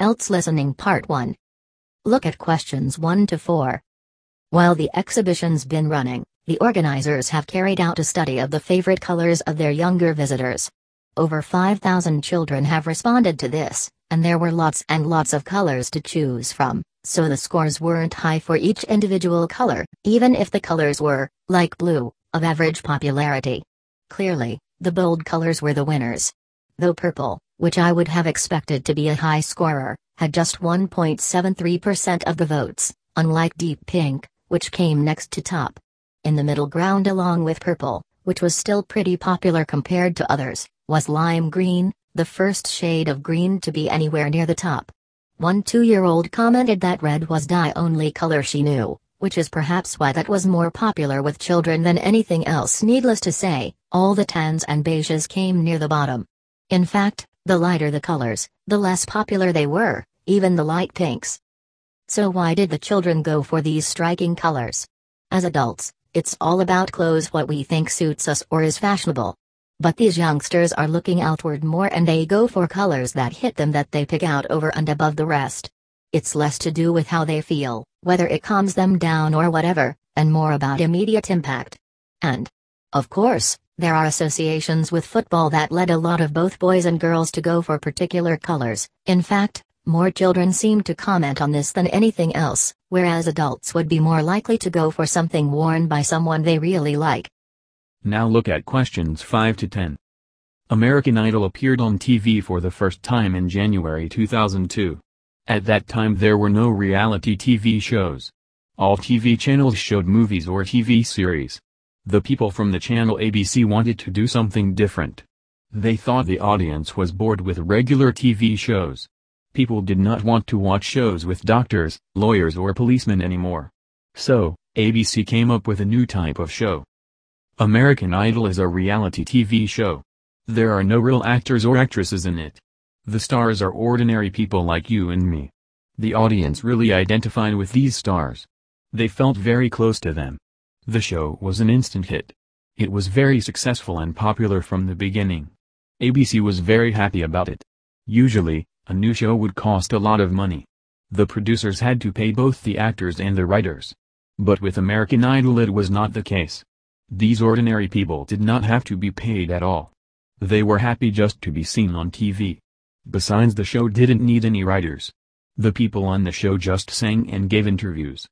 IELTS Listening Part 1. Look at questions 1 to 4. While the exhibition's been running, the organizers have carried out a study of the favorite colors of their younger visitors. Over 5,000 children have responded to this, and there were lots and lots of colors to choose from, so the scores weren't high for each individual color, even if the colors were, like blue, of average popularity. Clearly, the bold colors were the winners. Though purple, which I would have expected to be a high scorer, had just 1.73% of the votes, unlike deep pink, which came next to top. In the middle ground along with purple, which was still pretty popular compared to others, was lime green, the first shade of green to be anywhere near the top. One two-year-old commented that red was the only color she knew, which is perhaps why that was more popular with children than anything else needless to say, all the tans and beiges came near the bottom. In fact, the lighter the colors, the less popular they were, even the light pinks. So why did the children go for these striking colors? As adults, it's all about clothes what we think suits us or is fashionable. But these youngsters are looking outward more and they go for colors that hit them that they pick out over and above the rest. It's less to do with how they feel, whether it calms them down or whatever, and more about immediate impact. And, of course, there are associations with football that led a lot of both boys and girls to go for particular colors. In fact, more children seem to comment on this than anything else, whereas adults would be more likely to go for something worn by someone they really like. Now look at questions 5 to 10. American Idol appeared on TV for the first time in January 2002. At that time there were no reality TV shows. All TV channels showed movies or TV series. The people from the channel ABC wanted to do something different. They thought the audience was bored with regular TV shows. People did not want to watch shows with doctors, lawyers or policemen anymore. So, ABC came up with a new type of show. American Idol is a reality TV show. There are no real actors or actresses in it. The stars are ordinary people like you and me. The audience really identified with these stars. They felt very close to them. The show was an instant hit. It was very successful and popular from the beginning. ABC was very happy about it. Usually, a new show would cost a lot of money. The producers had to pay both the actors and the writers. But with American Idol it was not the case. These ordinary people did not have to be paid at all. They were happy just to be seen on TV. Besides the show didn't need any writers. The people on the show just sang and gave interviews.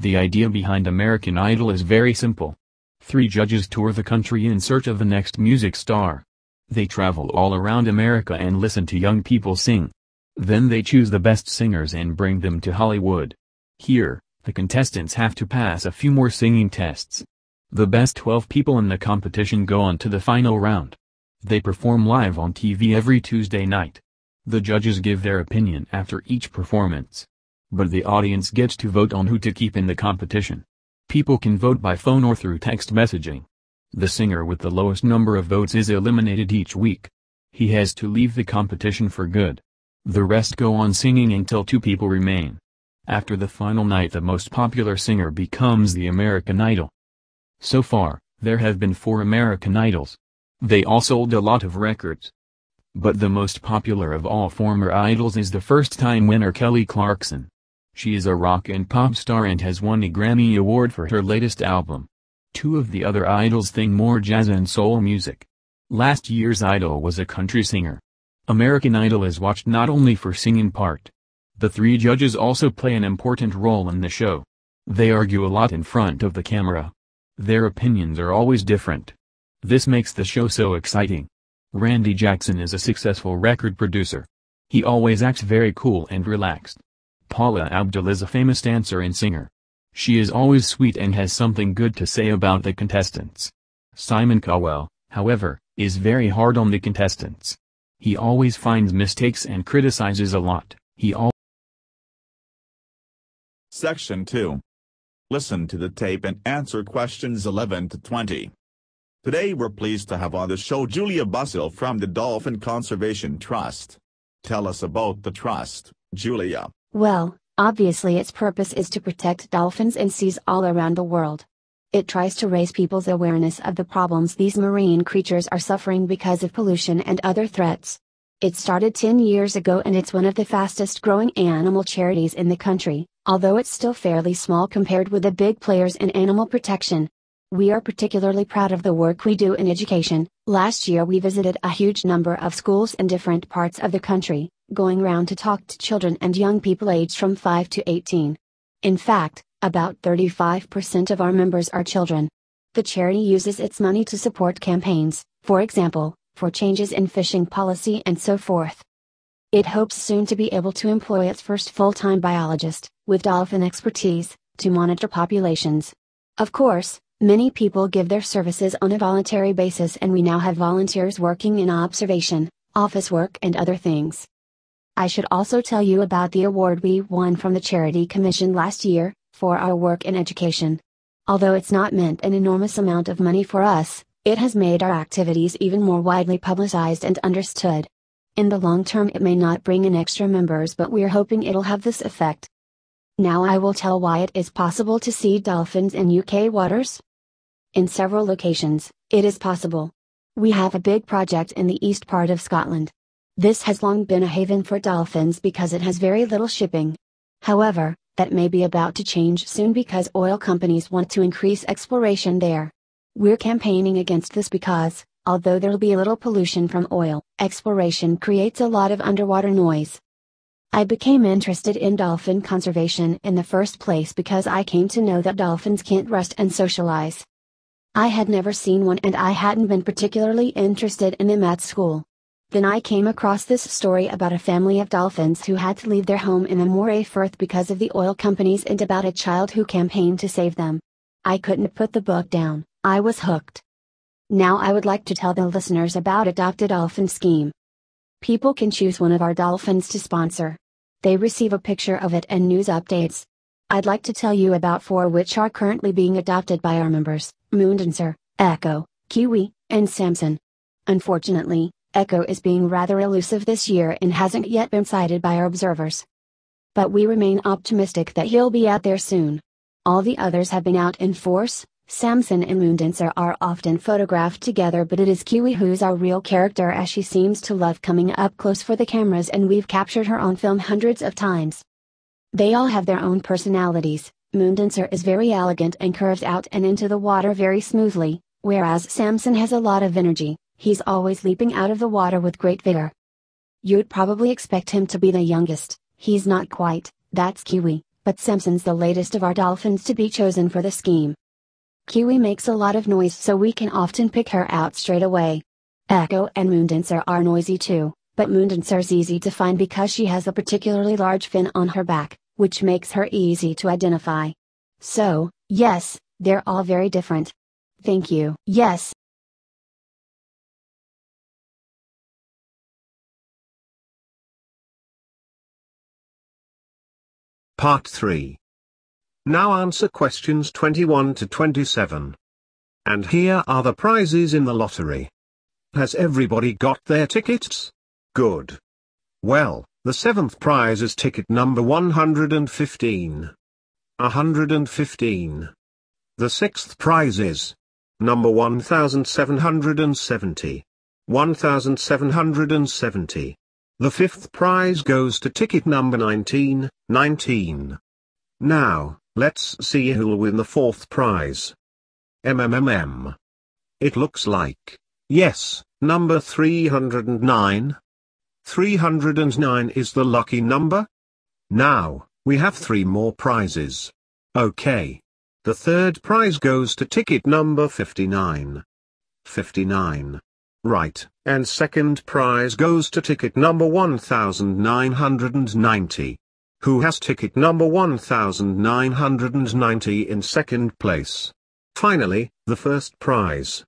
The idea behind American Idol is very simple. Three judges tour the country in search of the next music star. They travel all around America and listen to young people sing. Then they choose the best singers and bring them to Hollywood. Here, the contestants have to pass a few more singing tests. The best 12 people in the competition go on to the final round. They perform live on TV every Tuesday night. The judges give their opinion after each performance. But the audience gets to vote on who to keep in the competition. People can vote by phone or through text messaging. The singer with the lowest number of votes is eliminated each week. He has to leave the competition for good. The rest go on singing until two people remain. After the final night the most popular singer becomes the American Idol. So far, there have been four American Idols. They all sold a lot of records. But the most popular of all former idols is the first-time winner Kelly Clarkson. She is a rock and pop star and has won a Grammy Award for her latest album. Two of the other idols sing more jazz and soul music. Last year's idol was a country singer. American Idol is watched not only for singing part. The three judges also play an important role in the show. They argue a lot in front of the camera. Their opinions are always different. This makes the show so exciting. Randy Jackson is a successful record producer. He always acts very cool and relaxed. Paula Abdul is a famous dancer and singer. She is always sweet and has something good to say about the contestants. Simon Cowell, however, is very hard on the contestants. He always finds mistakes and criticizes a lot. He al Section 2. Listen to the tape and answer questions 11 to 20. Today we're pleased to have on the show Julia Bussell from the Dolphin Conservation Trust. Tell us about the trust, Julia. Well, obviously its purpose is to protect dolphins in seas all around the world. It tries to raise people's awareness of the problems these marine creatures are suffering because of pollution and other threats. It started 10 years ago and it's one of the fastest growing animal charities in the country, although it's still fairly small compared with the big players in animal protection. We are particularly proud of the work we do in education. Last year we visited a huge number of schools in different parts of the country, going around to talk to children and young people aged from 5 to 18. In fact, about 35% of our members are children. The charity uses its money to support campaigns, for example, for changes in fishing policy and so forth. It hopes soon to be able to employ its first full time biologist, with dolphin expertise, to monitor populations. Of course, many people give their services on a voluntary basis, and we now have volunteers working in observation, office work, and other things. I should also tell you about the award we won from the Charity Commission last year, for our work in education. Although it's not meant an enormous amount of money for us, it has made our activities even more widely publicized and understood. In the long term, it may not bring in extra members, but we're hoping it'll have this effect. Now I will tell why it is possible to see dolphins in UK waters. In several locations, it is possible. We have a big project in the east part of Scotland. This has long been a haven for dolphins because it has very little shipping. However, that may be about to change soon because oil companies want to increase exploration there. We're campaigning against this because, although there'll be a little pollution from oil, exploration creates a lot of underwater noise. I became interested in dolphin conservation in the first place because I came to know that dolphins can't rest and socialize. I had never seen one and I hadn't been particularly interested in them at school. Then I came across this story about a family of dolphins who had to leave their home in the Moray Firth because of the oil companies and about a child who campaigned to save them. I couldn't put the book down. I was hooked. Now I would like to tell the listeners about Adopt a Dolphin scheme. People can choose one of our dolphins to sponsor. They receive a picture of it and news updates. I'd like to tell you about four which are currently being adopted by our members Moondancer, Echo, Kiwi, and Samson. Unfortunately, Echo is being rather elusive this year and hasn't yet been sighted by our observers. But we remain optimistic that he'll be out there soon. All the others have been out in force, Samson and Moondancer are often photographed together but it is Kiwi who's our real character as she seems to love coming up close for the cameras and we've captured her on film hundreds of times. They all have their own personalities, Moondancer is very elegant and curves out and into the water very smoothly, whereas Samson has a lot of energy, he's always leaping out of the water with great vigor. You'd probably expect him to be the youngest, he's not quite, that's Kiwi, but Samson's the latest of our dolphins to be chosen for the scheme. Kiwi makes a lot of noise so we can often pick her out straight away. Echo and Moondancer are noisy too, but Moondancer's easy to find because she has a particularly large fin on her back, which makes her easy to identify. So, yes, they're all very different. Thank you. Yes. Part 3 now answer questions 21 to 27. And here are the prizes in the lottery. Has everybody got their tickets? Good. Well, the seventh prize is ticket number 115. 115. The sixth prize is number 1770. 1770. The fifth prize goes to ticket number 19, 19. Now, Let's see who'll win the fourth prize. MMMM. It looks like, yes, number 309. 309 is the lucky number? Now, we have three more prizes. Okay. The third prize goes to ticket number 59. 59. Right, and second prize goes to ticket number 1990 who has ticket number 1990 in second place. Finally, the first prize.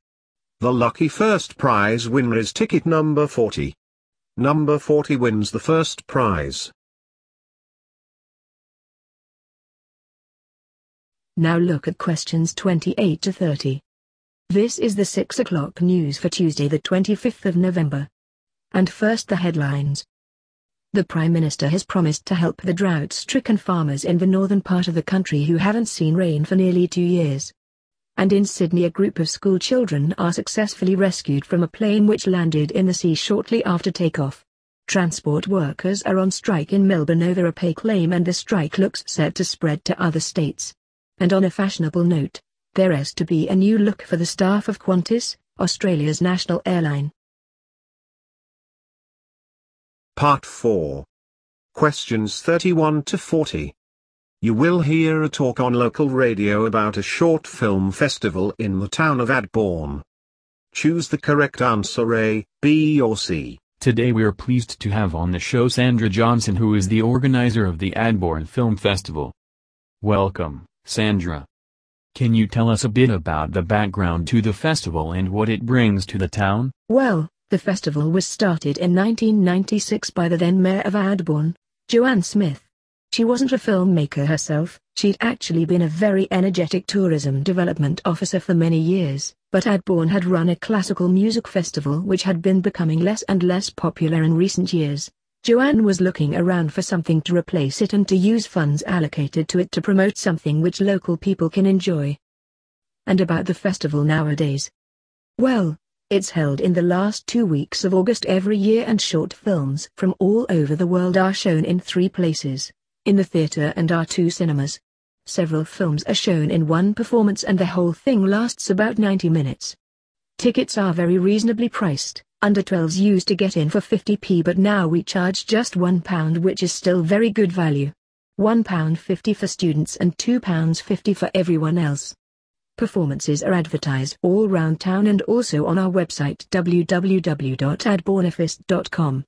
The lucky first prize winner is ticket number 40. Number 40 wins the first prize. Now look at questions 28 to 30. This is the 6 o'clock news for Tuesday the 25th of November. And first the headlines. The Prime Minister has promised to help the drought-stricken farmers in the northern part of the country who haven't seen rain for nearly two years. And in Sydney a group of school children are successfully rescued from a plane which landed in the sea shortly after takeoff. Transport workers are on strike in Melbourne over a pay claim and the strike looks set to spread to other states. And on a fashionable note, there is to be a new look for the staff of Qantas, Australia's national airline. Part 4. Questions 31 to 40. You will hear a talk on local radio about a short film festival in the town of Adborne. Choose the correct answer A, B or C. Today we are pleased to have on the show Sandra Johnson who is the organizer of the Adborne Film Festival. Welcome, Sandra. Can you tell us a bit about the background to the festival and what it brings to the town? Well, the festival was started in 1996 by the then mayor of Adborne, Joanne Smith. She wasn't a filmmaker herself, she'd actually been a very energetic tourism development officer for many years, but Adborne had run a classical music festival which had been becoming less and less popular in recent years. Joanne was looking around for something to replace it and to use funds allocated to it to promote something which local people can enjoy. And about the festival nowadays. Well, it's held in the last two weeks of August every year and short films from all over the world are shown in three places, in the theatre and our two cinemas. Several films are shown in one performance and the whole thing lasts about 90 minutes. Tickets are very reasonably priced, under 12s used to get in for 50p but now we charge just £1 which is still very good value. £1.50 for students and £2.50 for everyone else. Performances are advertised all round town and also on our website www.adborneoffice.com.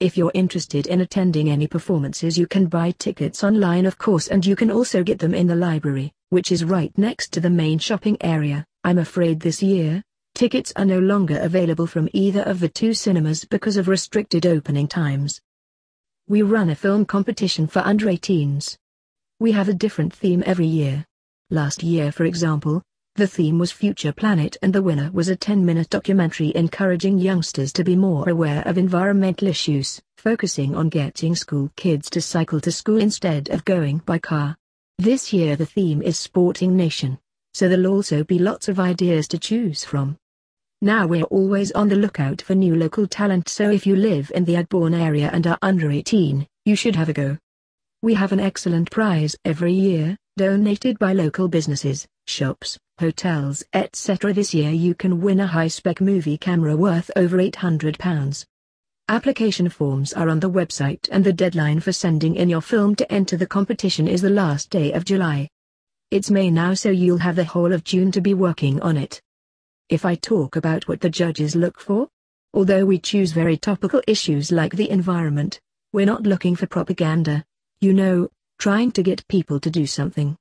If you're interested in attending any performances you can buy tickets online of course and you can also get them in the library, which is right next to the main shopping area. I'm afraid this year, tickets are no longer available from either of the two cinemas because of restricted opening times. We run a film competition for under 18s. We have a different theme every year. Last year for example, the theme was Future Planet and the winner was a 10-minute documentary encouraging youngsters to be more aware of environmental issues, focusing on getting school kids to cycle to school instead of going by car. This year the theme is Sporting Nation, so there'll also be lots of ideas to choose from. Now we're always on the lookout for new local talent so if you live in the Adborne area and are under 18, you should have a go. We have an excellent prize every year, donated by local businesses, shops, hotels etc. This year you can win a high-spec movie camera worth over £800. Application forms are on the website and the deadline for sending in your film to enter the competition is the last day of July. It's May now so you'll have the whole of June to be working on it. If I talk about what the judges look for? Although we choose very topical issues like the environment, we're not looking for propaganda. You know, trying to get people to do something.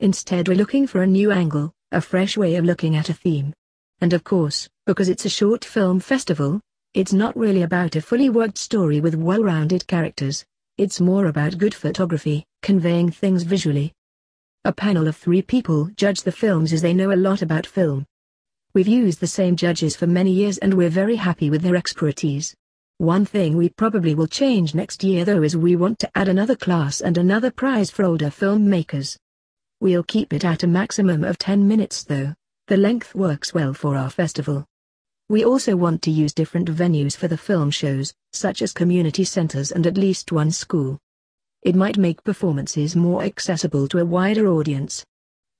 Instead we're looking for a new angle, a fresh way of looking at a theme. And of course, because it's a short film festival, it's not really about a fully worked story with well-rounded characters. It's more about good photography, conveying things visually. A panel of three people judge the films as they know a lot about film. We've used the same judges for many years and we're very happy with their expertise. One thing we probably will change next year though is we want to add another class and another prize for older filmmakers. We'll keep it at a maximum of 10 minutes though, the length works well for our festival. We also want to use different venues for the film shows, such as community centers and at least one school. It might make performances more accessible to a wider audience.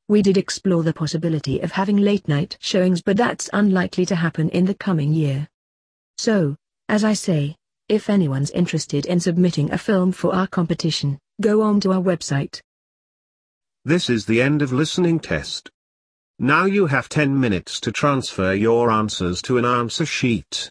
We did explore the possibility of having late night showings but that's unlikely to happen in the coming year. So, as I say, if anyone's interested in submitting a film for our competition, go on to our website. This is the end of listening test. Now you have 10 minutes to transfer your answers to an answer sheet.